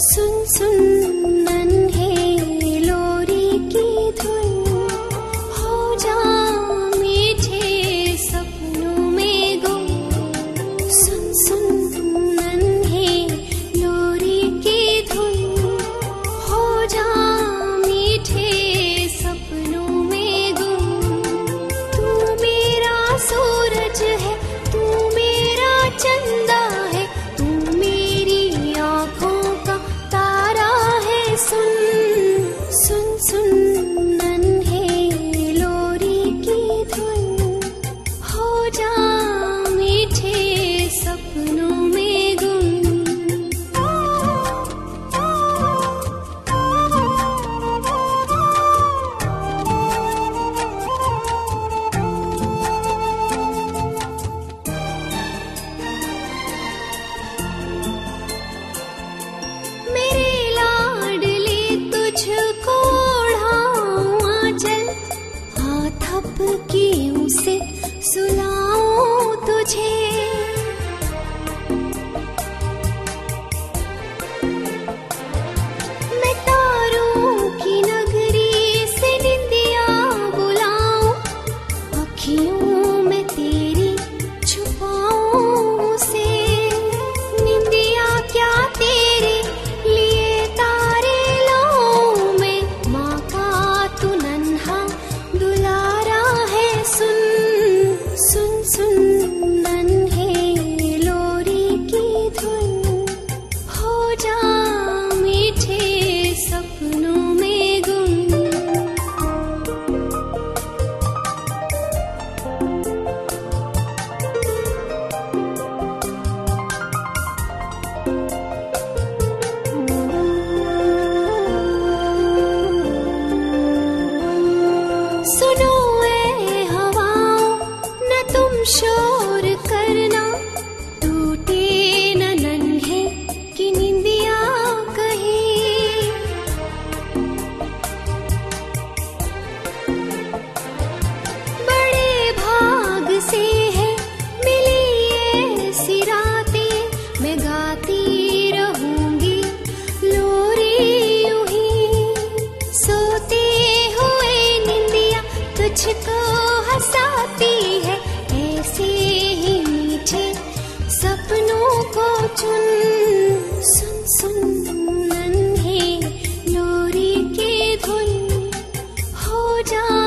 So शोर करना टूटे न नन्हे की निंदिया कहीं। बड़े भाग से है मिली सिरातें मैं गाती रहूँगी, लोरी यूँ ही सोते हुए निंदिया तुझको हंसाती जा